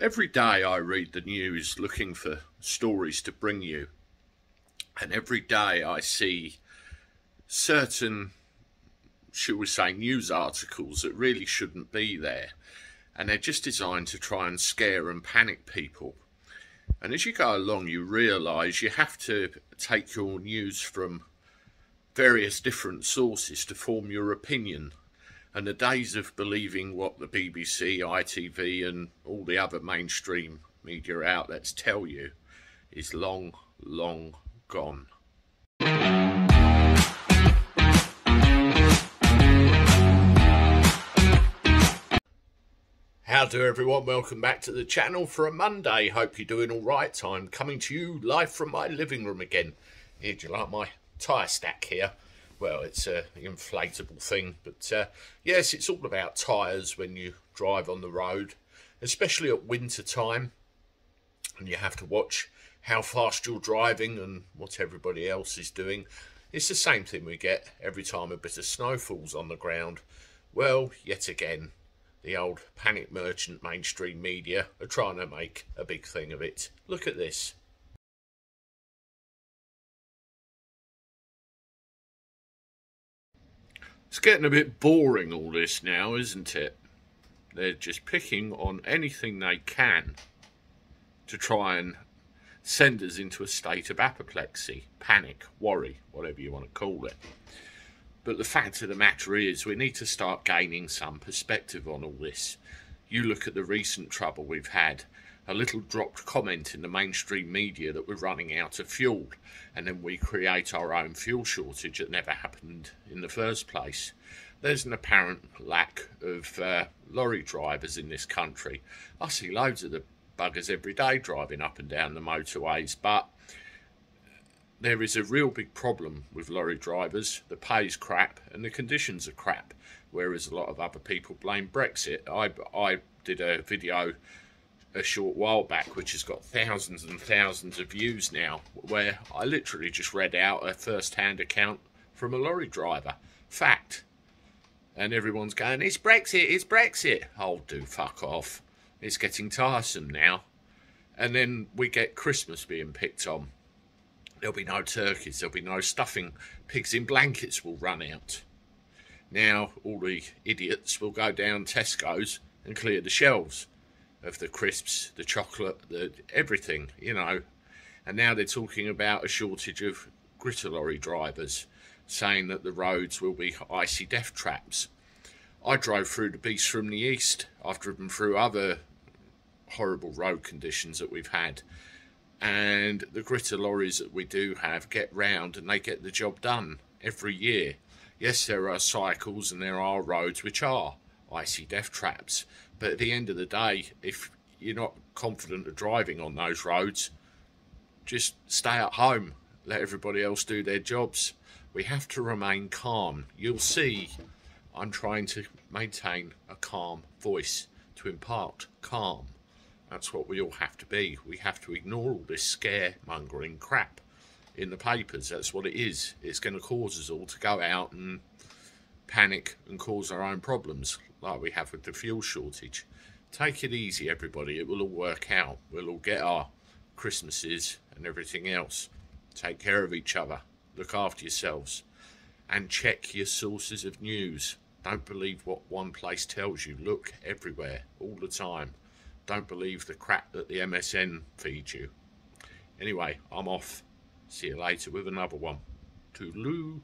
Every day I read the news looking for stories to bring you, and every day I see certain, shall we say, news articles that really shouldn't be there, and they're just designed to try and scare and panic people. And as you go along, you realise you have to take your news from various different sources to form your opinion and the days of believing what the BBC, ITV, and all the other mainstream media outlets tell you is long, long gone. How do everyone? Welcome back to the channel for a Monday. Hope you're doing all right. I'm coming to you live from my living room again. Here, do you like my tyre stack here? Well, it's an inflatable thing. But uh, yes, it's all about tyres when you drive on the road, especially at winter time. And you have to watch how fast you're driving and what everybody else is doing. It's the same thing we get every time a bit of snow falls on the ground. Well, yet again, the old panic merchant mainstream media are trying to make a big thing of it. Look at this. It's getting a bit boring all this now, isn't it? They're just picking on anything they can to try and send us into a state of apoplexy, panic, worry, whatever you want to call it. But the fact of the matter is, we need to start gaining some perspective on all this. You look at the recent trouble we've had a little dropped comment in the mainstream media that we're running out of fuel, and then we create our own fuel shortage that never happened in the first place. There's an apparent lack of uh, lorry drivers in this country. I see loads of the buggers every day driving up and down the motorways, but there is a real big problem with lorry drivers. The pay's crap and the conditions are crap, whereas a lot of other people blame Brexit. I, I did a video a short while back, which has got thousands and thousands of views now, where I literally just read out a first hand account from a lorry driver. Fact. And everyone's going, it's Brexit, it's Brexit. Oh, do fuck off. It's getting tiresome now. And then we get Christmas being picked on. There'll be no turkeys, there'll be no stuffing. Pigs in blankets will run out. Now, all the idiots will go down Tesco's and clear the shelves of the crisps, the chocolate, the everything, you know. And now they're talking about a shortage of gritter lorry drivers, saying that the roads will be icy death traps. I drove through the beast from the east. I've driven through other horrible road conditions that we've had. And the gritter lorries that we do have get round and they get the job done every year. Yes, there are cycles and there are roads which are icy death traps. But at the end of the day, if you're not confident of driving on those roads, just stay at home. Let everybody else do their jobs. We have to remain calm. You'll see I'm trying to maintain a calm voice, to impart calm. That's what we all have to be. We have to ignore all this scaremongering crap in the papers. That's what it is. It's going to cause us all to go out and panic and cause our own problems like we have with the fuel shortage. Take it easy, everybody. It will all work out. We'll all get our Christmases and everything else. Take care of each other. Look after yourselves. And check your sources of news. Don't believe what one place tells you. Look everywhere, all the time. Don't believe the crap that the MSM feeds you. Anyway, I'm off. See you later with another one. Toodaloo.